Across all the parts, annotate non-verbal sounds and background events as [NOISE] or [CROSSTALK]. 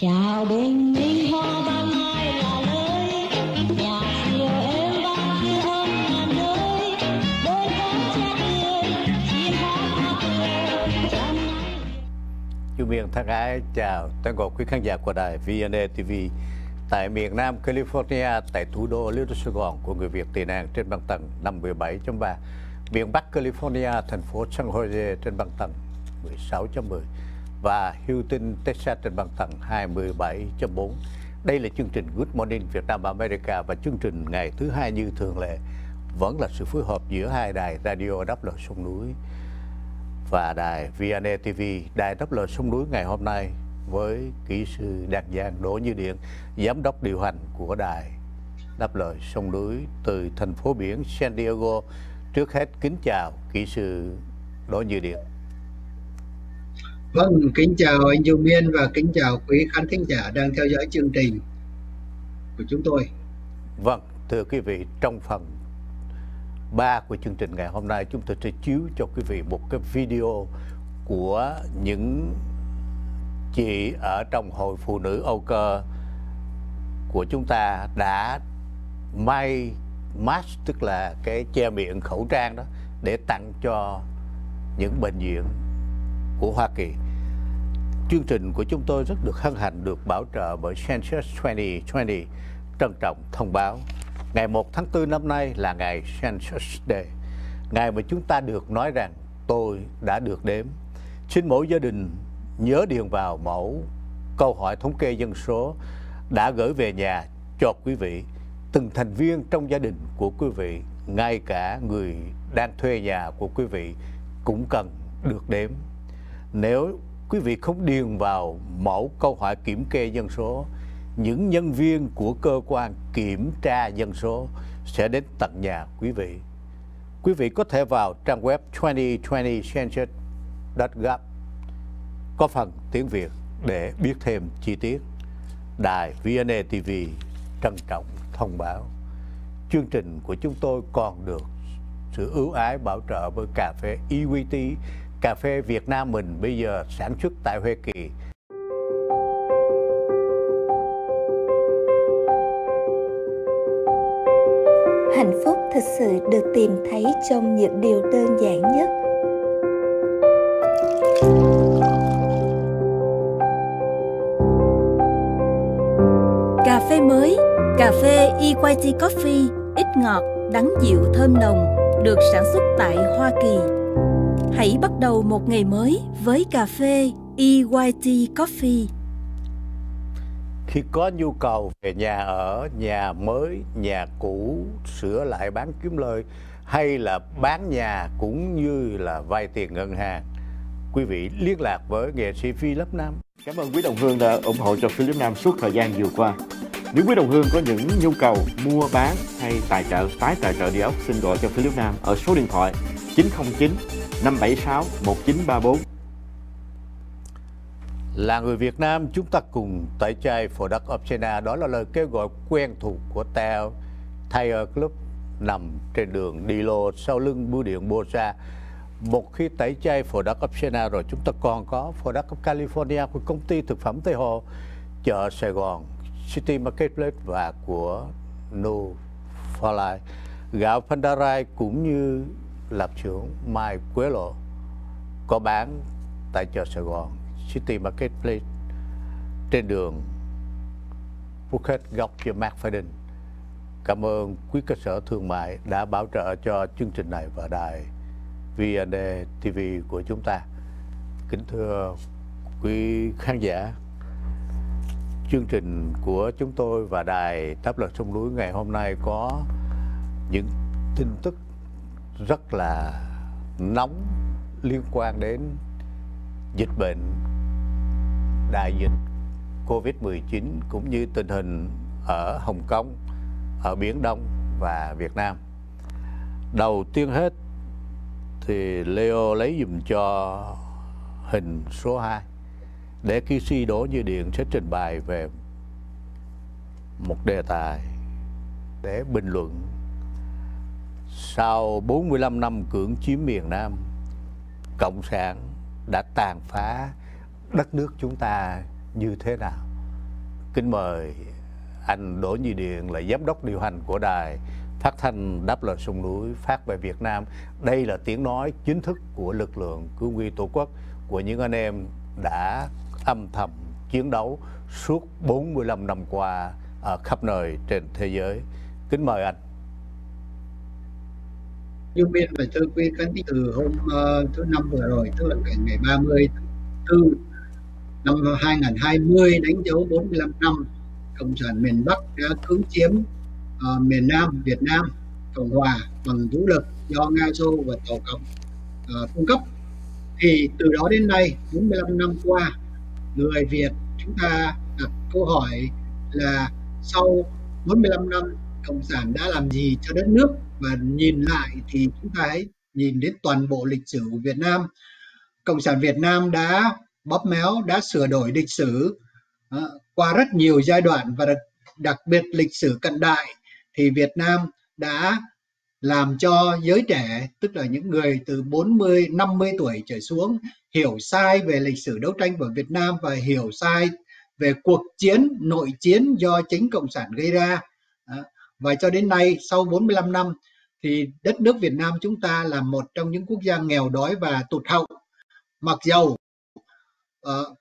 chào bình minh hoa ban mai là lơi nhà xưa em vang kia âm ngàn nơi. Đôi con trẻ tươi chim hót hát cười trong nắng Chú thân ái chào toàn bộ quý khán giả của đài VNA TV tại miền Nam California, tại thủ đô Little Sài Gòn của người Việt tị nạn trên băng tầng 57.3, miền Bắc California, thành phố San Jose trên băng tầng 16.10 và Houston, Texas trên băng tầng 27.4. Đây là chương trình Good Morning Việt Nam America và chương trình ngày thứ hai như thường lệ vẫn là sự phối hợp giữa hai đài radio đáp lời sông núi và đài VNA TV, đài đáp lời sông núi ngày hôm nay với kỹ sư Đạt Giang Đỗ Như Điện, giám đốc điều hành của đài đáp lời sông núi từ thành phố biển San Diego. Trước hết kính chào kỹ sư Đỗ Như Điện. Vâng, kính chào anh Du Miên và kính chào quý khán thính giả đang theo dõi chương trình của chúng tôi. Vâng, thưa quý vị, trong phần 3 của chương trình ngày hôm nay chúng tôi sẽ chiếu cho quý vị một cái video của những chị ở trong hội phụ nữ Âu Cơ của chúng ta đã may mask tức là cái che miệng khẩu trang đó để tặng cho những bệnh viện của Hoa Kỳ. Chương trình của chúng tôi rất được hân hạnh được bảo trợ bởi Census 2020 trân trọng thông báo ngày 1 tháng 4 năm nay là ngày Census Day, ngày mà chúng ta được nói rằng tôi đã được đếm. Xin mỗi gia đình nhớ điền vào mẫu câu hỏi thống kê dân số đã gửi về nhà cho quý vị. Từng thành viên trong gia đình của quý vị, ngay cả người đang thuê nhà của quý vị cũng cần được đếm. Nếu quý vị không điền vào mẫu câu hỏi kiểm kê dân số, những nhân viên của cơ quan kiểm tra dân số sẽ đến tận nhà quý vị. Quý vị có thể vào trang web 2020census.gov có phần tiếng Việt để biết thêm chi tiết. Đài VNA TV trân trọng thông báo chương trình của chúng tôi còn được sự ưu ái bảo trợ bởi cà phê EWT, cà phê Việt Nam mình bây giờ sản xuất tại Hoa Kỳ. hạnh phúc thực sự được tìm thấy trong những điều đơn giản nhất cà phê mới cà phê EYT Coffee ít ngọt đắng dịu thơm nồng được sản xuất tại Hoa Kỳ hãy bắt đầu một ngày mới với cà phê EYT Coffee khi có nhu cầu về nhà ở, nhà mới, nhà cũ, sửa lại bán kiếm lời hay là bán nhà cũng như là vay tiền ngân hàng, quý vị liên lạc với nghệ sĩ Philip Nam. Cảm ơn quý đồng hương đã ủng hộ cho Philip Nam suốt thời gian vừa qua. Nếu quý đồng hương có những nhu cầu mua bán hay tài trợ, tái tài trợ địa ốc xin gọi cho Philip Nam ở số điện thoại 909 576 1934 Là người Việt Nam, chúng ta cùng tẩy chay Product of China. Đó là lời kêu gọi quen thuộc của Tao Tiger Club nằm trên đường đi lô sau lưng bưu điện Bosa. Một khi tẩy chay Product of China rồi, chúng ta còn có Product of California của công ty thực phẩm Tây Hồ, chợ Sài Gòn, City Marketplace và của No Gạo Pandarai cũng như lập trưởng Mai Quế Lộ có bán tại chợ Sài Gòn City Marketplace trên đường Phuket góc cho Mark Faden. Cảm ơn quý cơ sở thương mại đã bảo trợ cho chương trình này và đài VND TV của chúng ta. Kính thưa quý khán giả, chương trình của chúng tôi và đài Táp Luật Sông Núi ngày hôm nay có những tin tức rất là nóng liên quan đến dịch bệnh đại dịch Covid-19 cũng như tình hình ở Hồng Kông, ở Biển Đông và Việt Nam. Đầu tiên hết thì Leo lấy dùm cho hình số 2 để Khi suy Đỗ Như Điện sẽ trình bày về một đề tài để bình luận sau 45 năm cưỡng chiếm miền Nam, Cộng sản đã tàn phá đất nước chúng ta như thế nào kính mời anh Đỗ Như Điện là giám đốc điều hành của đài phát thanh đáp lời sông núi phát về Việt Nam. Đây là tiếng nói chính thức của lực lượng cứu nguy tổ quốc của những anh em đã âm thầm chiến đấu suốt 45 năm qua ở khắp nơi trên thế giới. Kính mời anh như Biên và tôi Quy cân từ hôm uh, thứ năm vừa rồi, tức là ngày 30 tháng 4 năm 2020 đánh dấu 45 năm Cộng sản miền Bắc đã cưỡng chiếm uh, miền Nam Việt Nam Cộng hòa bằng vũ lực do Nga Xô và Tổ cộng uh, cung cấp. Thì từ đó đến nay 45 năm qua người Việt chúng ta đặt câu hỏi là sau 45 năm cộng sản đã làm gì cho đất nước? Và nhìn lại thì chúng ta hãy nhìn đến toàn bộ lịch sử của Việt Nam. Cộng sản Việt Nam đã bóp méo đã sửa đổi lịch sử uh, qua rất nhiều giai đoạn và đặc, đặc biệt lịch sử cận đại thì Việt Nam đã làm cho giới trẻ tức là những người từ 40 50 tuổi trở xuống hiểu sai về lịch sử đấu tranh của Việt Nam và hiểu sai về cuộc chiến nội chiến do chính cộng sản gây ra. Ờ, và cho đến nay sau 45 năm thì đất nước Việt Nam chúng ta là một trong những quốc gia nghèo đói và tụt hậu. Mặc dầu uh,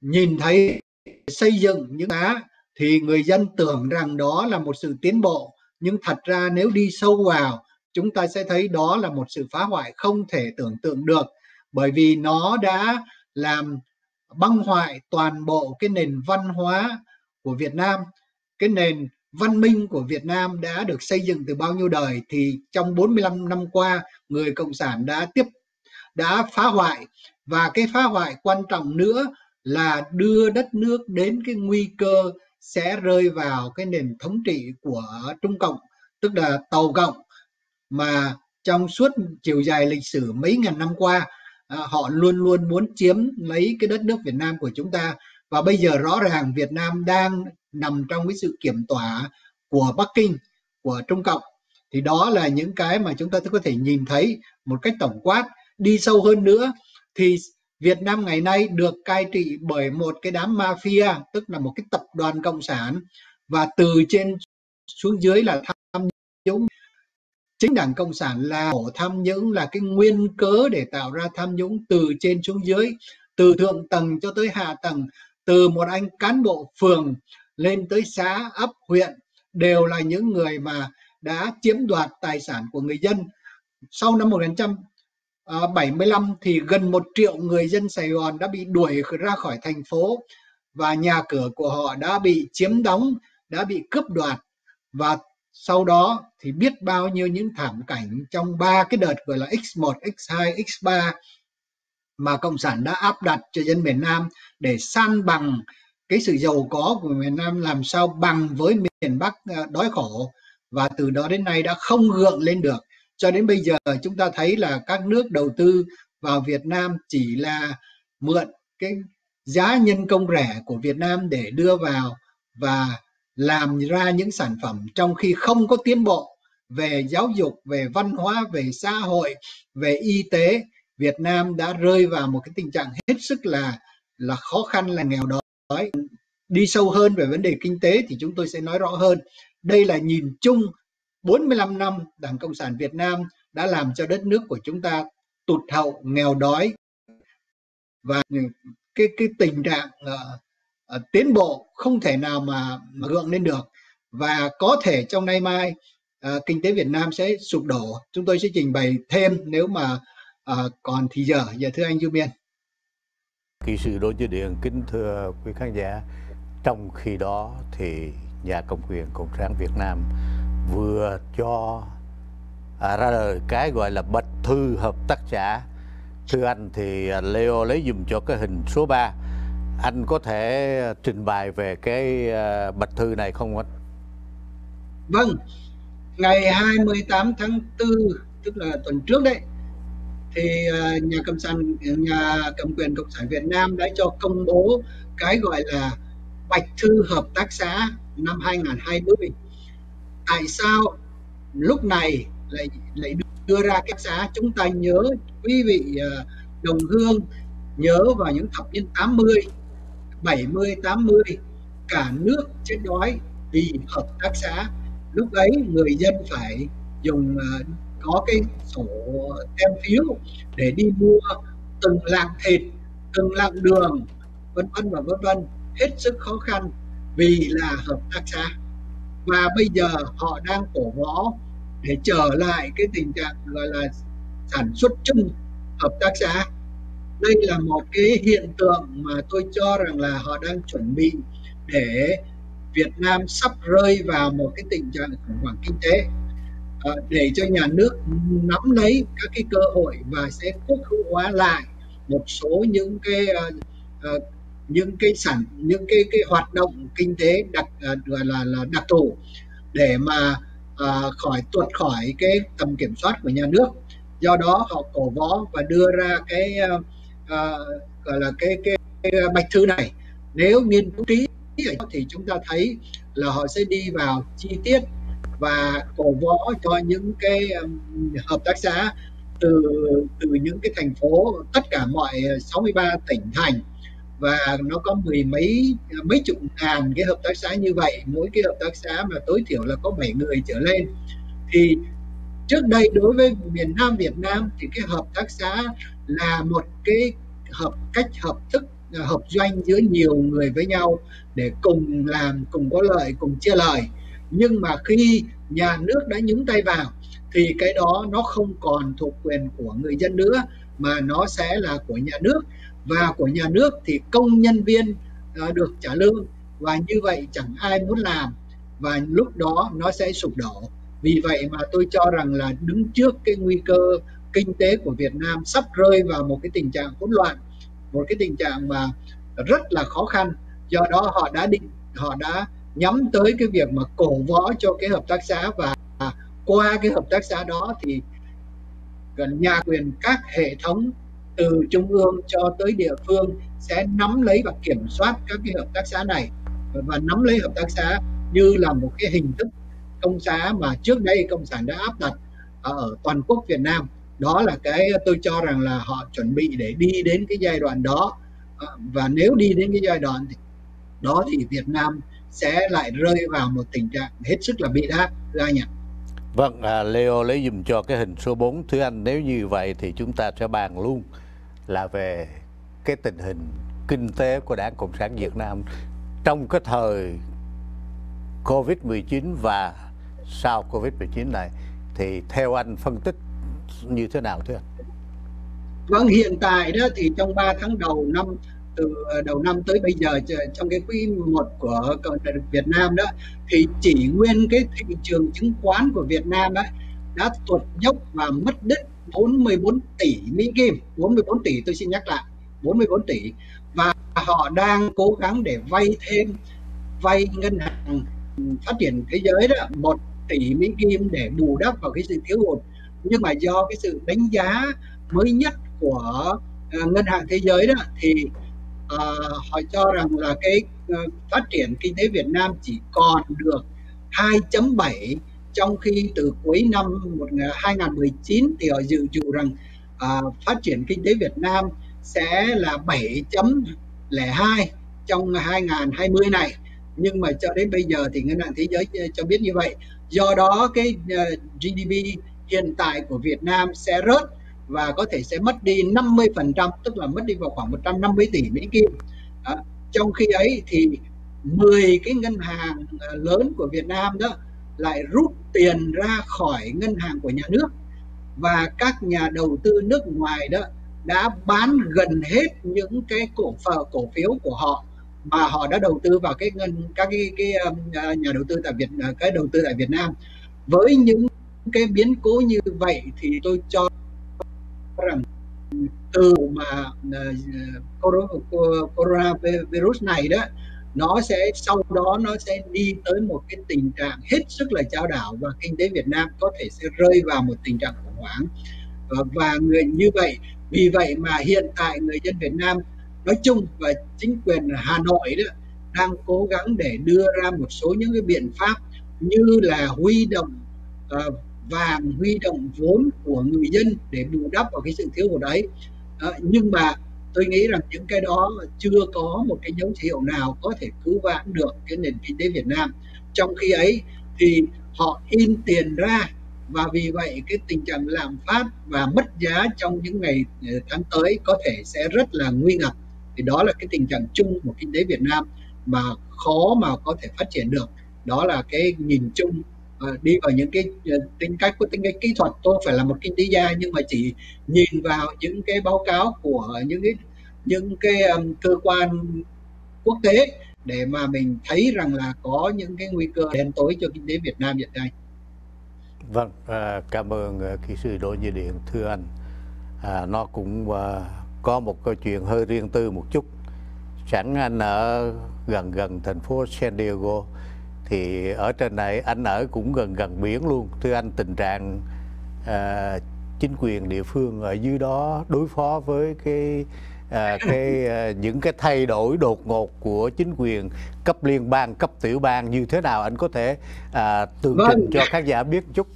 nhìn thấy xây dựng những đá thì người dân tưởng rằng đó là một sự tiến bộ. Nhưng thật ra nếu đi sâu vào chúng ta sẽ thấy đó là một sự phá hoại không thể tưởng tượng được. Bởi vì nó đã làm băng hoại toàn bộ cái nền văn hóa của Việt Nam cái nền văn minh của Việt Nam đã được xây dựng từ bao nhiêu đời thì trong 45 năm qua, người cộng sản đã tiếp, đã phá hoại. Và cái phá hoại quan trọng nữa là đưa đất nước đến cái nguy cơ sẽ rơi vào cái nền thống trị của Trung Cộng, tức là Tàu Cộng. Mà trong suốt chiều dài lịch sử mấy ngàn năm qua à, họ luôn luôn muốn chiếm lấy cái đất nước Việt Nam của chúng ta và bây giờ rõ ràng Việt Nam đang nằm trong cái sự kiểm tỏa của Bắc Kinh, của Trung Cộng. Thì đó là những cái mà chúng ta có thể nhìn thấy một cách tổng quát. Đi sâu hơn nữa, thì Việt Nam ngày nay được cai trị bởi một cái đám mafia, tức là một cái tập đoàn cộng sản. Và từ trên xuống dưới là tham nhũng. Chính đảng cộng sản là ổ tham nhũng, là cái nguyên cớ để tạo ra tham nhũng từ trên xuống dưới, từ thượng tầng cho tới hạ tầng từ một anh cán bộ phường lên tới xã ấp huyện đều là những người mà đã chiếm đoạt tài sản của người dân. Sau năm 1975 thì gần một triệu người dân Sài Gòn đã bị đuổi ra khỏi thành phố và nhà cửa của họ đã bị chiếm đóng, đã bị cướp đoạt. Và sau đó thì biết bao nhiêu những thảm cảnh trong ba cái đợt gọi là X1, X2, X3 mà cộng sản đã áp đặt cho dân miền Nam để san bằng cái sự giàu có của miền Nam làm sao bằng với miền Bắc ờ, đói khổ. Và từ đó đến nay đã không gượng lên được. Cho đến bây giờ chúng ta thấy là các nước đầu tư vào Việt Nam chỉ là mượn cái giá nhân công rẻ của Việt Nam để đưa vào và làm ra những sản phẩm trong khi không có tiến bộ về giáo dục, về văn hóa, về xã hội, về y tế, Việt Nam đã rơi vào một cái tình trạng hết sức là là khó khăn là nghèo đói. Đi sâu hơn về vấn đề kinh tế thì chúng tôi sẽ nói rõ hơn. Đây là nhìn chung 45 năm Đảng Cộng sản Việt Nam đã làm cho đất nước của chúng ta tụt hậu, nghèo đói và cái cái tình trạng uh, uh, tiến bộ không thể nào mà, mà gượng lên được và có thể trong nay mai uh, kinh tế Việt Nam sẽ sụp đổ. Chúng tôi sẽ trình bày thêm nếu mà uh, còn thì giờ. Giờ thưa anh Du Miên. Kỹ sư Đỗ Như Điện kính thưa quý khán giả, trong khi đó thì nhà cầm quyền Cộng sản Việt Nam vừa cho à, ra đời cái gọi là bạch thư hợp tác xã thưa anh thì à, Leo lấy dùm cho cái hình số 3 anh có thể trình bày về cái à, bạch thư này không anh? Vâng, ngày 28 tháng 4 tức là tuần trước đấy thì à, nhà cầm sản, nhà cầm quyền cộng sản Việt Nam đã cho công bố cái gọi là bạch thư hợp tác xã năm 2020 tại sao lúc này lại lại đưa ra cái giá? Chúng ta nhớ, quý vị à, đồng hương nhớ vào những thập niên 80 70 80 cả nước chết đói vì hợp tác xã. Lúc ấy người dân phải dùng à, có cái sổ tem phiếu để đi mua từng lạng thịt, từng lạng đường, vân vân và vân vân. Hết sức khó khăn vì là hợp tác xã. Và bây giờ họ đang cổ võ để trở lại cái tình trạng gọi là sản xuất chung hợp tác xã. Đây là một cái hiện tượng mà tôi cho rằng là họ đang chuẩn bị để Việt Nam sắp rơi vào một cái tình trạng khủng hoảng kinh tế. Ờ, để cho nhà nước nắm lấy các cái cơ hội và sẽ quốc hữu hóa lại một số những cái uh, uh, những cái sản những cái cái hoạt động kinh tế đặc uh, gọi là là đặc thù để mà uh, khỏi tuột khỏi cái tầm kiểm soát của nhà nước. Do đó họ cổ võ và đưa ra cái uh, uh, gọi là cái cái, cái bạch thư này. Nếu nghiên cứu kỹ thì chúng ta thấy là họ sẽ đi vào chi tiết và cổ võ cho những cái um, hợp tác xã từ từ những cái thành phố, tất cả mọi 63 tỉnh thành. Và nó có mười mấy mấy chục ngàn cái hợp tác xã như vậy. Mỗi cái hợp tác xã mà tối thiểu là có 7 người trở lên. Thì trước đây đối với miền Nam Việt Nam thì cái hợp tác xã là một cái hợp, cách hợp thức, hợp doanh giữa nhiều người với nhau để cùng làm, cùng có lợi, cùng chia lợi nhưng mà khi nhà nước đã nhúng tay vào, thì cái đó nó không còn thuộc quyền của người dân nữa, mà nó sẽ là của nhà nước. Và của nhà nước thì công nhân viên ờ, được trả lương, và như vậy chẳng ai muốn làm, và lúc đó nó sẽ sụp đổ. Vì vậy mà tôi cho rằng là đứng trước cái nguy cơ kinh tế của Việt Nam sắp rơi vào một cái tình trạng hỗn loạn, một cái tình trạng mà rất là khó khăn. Do đó họ đã định, họ đã nhắm tới cái việc mà cổ võ cho cái hợp tác xã và qua cái hợp tác xã đó thì gần nhà quyền các hệ thống từ trung ương cho tới địa phương sẽ nắm lấy và kiểm soát các cái hợp tác xã này và nắm lấy hợp tác xã như là một cái hình thức công xã mà trước đây cộng sản đã áp đặt ở toàn quốc Việt Nam. Đó là cái tôi cho rằng là họ chuẩn bị để đi đến cái giai đoạn đó. Ờ, và nếu đi đến cái giai đoạn thì, đó thì Việt Nam sẽ lại rơi vào một tình trạng hết sức là bị đát thưa anh ạ. Vâng, à, Leo lấy dùm cho cái hình số 4 thưa anh nếu như vậy thì chúng ta sẽ bàn luôn là về cái tình hình kinh tế của Đảng Cộng sản Việt Nam trong cái thời Covid-19 và sau Covid-19 này thì theo anh phân tích như thế nào thưa anh? Vâng, hiện tại đó thì trong 3 tháng đầu năm từ ờ, đầu năm tới bây giờ trong cái quý 1 của Việt Nam đó, thì chỉ nguyên cái thị trường chứng khoán của Việt Nam đó đã tuột dốc và mất đích 44 tỷ Mỹ Kim. 44 tỷ tôi xin nhắc lại 44 tỷ. Và họ đang cố gắng để vay thêm, vay ngân hàng phát triển thế giới đó, một tỷ Mỹ Kim để bù đắp vào cái sự thiếu hụt. Nhưng mà do cái sự đánh giá mới nhất của ờ, ngân hàng thế giới đó, thì à, họ cho rằng là cái uh, phát triển kinh tế Việt Nam chỉ còn được 2.7 trong khi từ cuối năm 2019 thì họ dự trù rằng uh, phát triển kinh tế Việt Nam sẽ là 7.02 trong 2020 này. Nhưng mà cho đến bây giờ thì ngân hàng thế giới ờ, cho biết như vậy. Do đó cái uh, GDP hiện tại của Việt Nam sẽ rớt và có thể sẽ mất đi 50% tức là mất đi vào khoảng 150 tỷ Mỹ Kim. Đó. trong khi ấy thì 10 cái ngân hàng à, lớn của Việt Nam đó lại rút tiền ra khỏi ngân hàng của nhà nước. Và các nhà đầu tư nước ngoài đó đã bán gần hết những cái cổ phở cổ phiếu của họ mà họ đã đầu tư vào cái ngân các cái, cái um, à, nhà đầu tư tại Việt à, cái đầu tư tại Việt Nam. Với những cái biến cố như vậy thì tôi cho rằng từ mà ờ, corona coronavirus này đó nó sẽ sau đó nó sẽ đi tới một cái tình trạng hết sức là trao đảo và kinh tế Việt Nam có thể sẽ rơi vào một tình trạng khủng hoảng. Ờ, và người như vậy vì vậy mà hiện tại người dân Việt Nam nói chung và chính quyền Hà Nội đó đang cố gắng để đưa ra một số những cái biện pháp như là huy động uh, và huy động vốn của người dân để bù đắp vào cái sự thiếu hụt đấy. À, nhưng mà tôi nghĩ rằng những cái đó chưa có một cái dấu hiệu nào có thể cứu vãn được cái nền kinh tế Việt Nam. Trong khi ấy thì họ in tiền ra và vì vậy cái tình trạng lạm phát và mất giá trong những ngày ờ, tháng tới có thể sẽ rất là nguy ngập. Thì đó là cái tình trạng chung của kinh tế Việt Nam mà khó mà có thể phát triển được. Đó là cái nhìn chung uh, đi vào những cái uh, tính cách của tính cách kỹ thuật tôi phải là một kinh tế gia nhưng mà chỉ nhìn vào những cái báo cáo của những cái những cái um, cơ quan quốc tế để mà mình thấy rằng là có những cái nguy cơ đen tối cho kinh tế Việt Nam hiện nay. Vâng, à, cảm ơn ờ, kỹ sư Đỗ Như Điện thưa anh. À, nó cũng à, có một câu chuyện hơi riêng tư một chút. Sẵn anh ở gần gần thành phố San Diego thì ở trên này anh ở cũng gần gần biển luôn. Thưa anh tình trạng à, chính quyền địa phương ở dưới đó đối phó với cái à, cái [LAUGHS] à, những cái thay đổi đột ngột của chính quyền cấp liên bang cấp tiểu bang như thế nào anh có thể à, tường Vâng. trình cho khán giả biết chút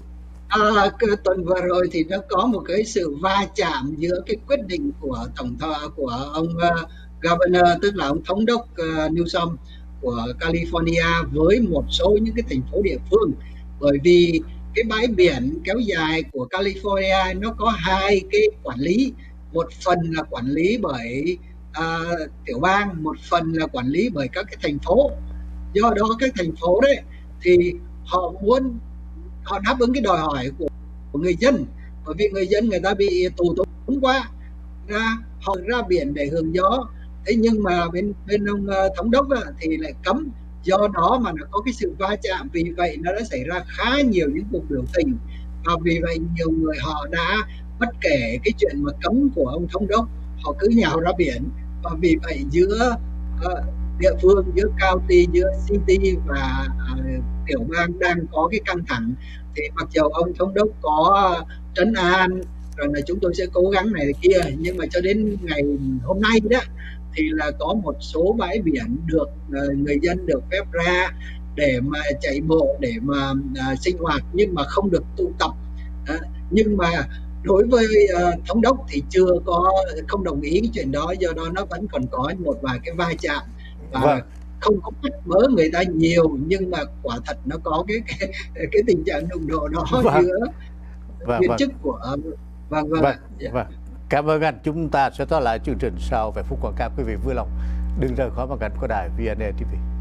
À, tuần vừa rồi thì nó có một cái sự va chạm giữa cái quyết định của tổng thọ của ông uh, governor tức là ông thống đốc uh, Newsom của California với một số những cái thành phố địa phương. Bởi vì cái bãi biển kéo dài của California nó có hai cái quản lý. Một phần là quản lý bởi uh, tiểu bang một phần là quản lý bởi các cái thành phố. Do đó các thành phố đấy thì họ muốn họ đáp ứng cái đòi hỏi của, của người dân. Bởi vì người dân người ta bị tù túng quá ra họ ra biển để hưởng gió thế nhưng mà bên bên ông uh, thống đốc uh, thì lại cấm. Do đó mà nó có cái sự va chạm. Vì vậy nó đã xảy ra khá nhiều những cuộc biểu tình. Và vì vậy nhiều người họ đã bất kể cái chuyện mà cấm của ông thống đốc họ cứ nhào ra biển. Và vì vậy giữa uh, địa phương giữa county giữa city và uh, tiểu bang đang có cái căng thẳng thì mặc dù ông thống đốc có trấn an rằng là chúng tôi sẽ cố gắng này kia nhưng mà cho đến ngày hôm nay đó thì là có một số bãi biển được ờ, người dân được phép ra để mà chạy bộ để mà à, sinh hoạt nhưng mà không được tụ tập nhưng mà đối với ờ, thống đốc thì chưa có không đồng ý cái chuyện đó do đó nó vẫn còn có một vài cái va chạm và Vâng. không có bắt bớ người ta nhiều nhưng mà quả thật nó có cái cái, cái tình trạng nồng độ đó Vâng. giữa vâng, viên vâng, chức của vâng vâng, vâng, Dạ. vâng cảm ơn anh. Chúng ta sẽ trở lại chương trình sau. Về phút quảng cáo quý vị vui lòng đừng rời khỏi màn ảnh của đài VNA TV